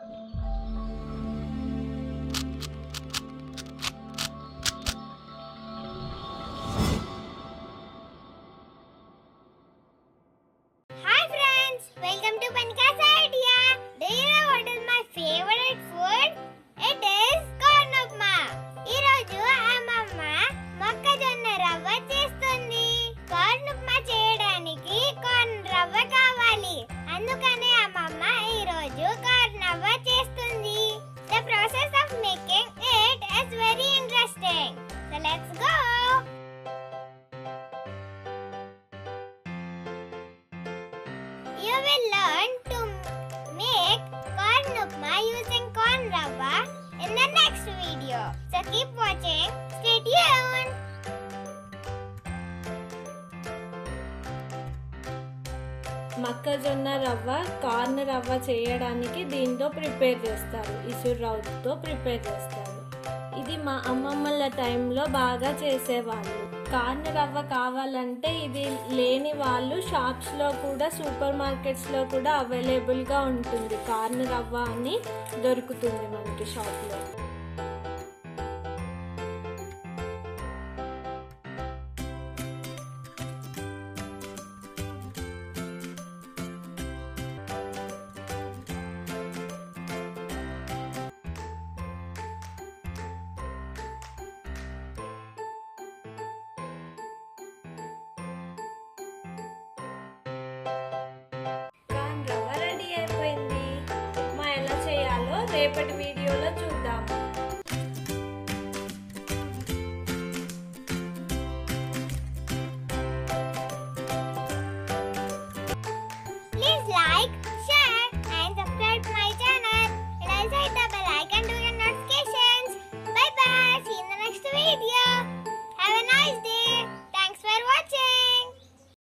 Hi friends, welcome You will learn to make corn upma using corn rava in the next video. So keep watching. Stay tuned. మొక్కజొన్న రవ్వ corn రవ్వ చేయడానికి దీంతో prepare చేస్తారు ఇసురు రవ్వతో prepare చేస్తారు ఇది మా అమ్మమ్మల టైంలో బాగా చేసేవాళ్ళు. కార్న్ రవ్వ కావాలంటే ఇది లేని వాళ్ళు షాప్స్లో కూడా సూపర్ మార్కెట్స్లో కూడా అవైలబుల్గా ఉంటుంది. కార్న్ రవ్వ అని దొరుకుతుంది మనకి షాప్లో. రేపటి వీడియోలో చూద్దాము